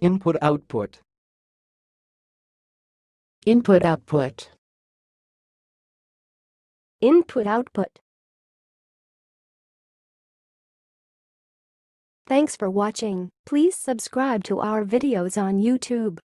Input output. Input output. Input output. Thanks for watching. Please subscribe to our videos on YouTube.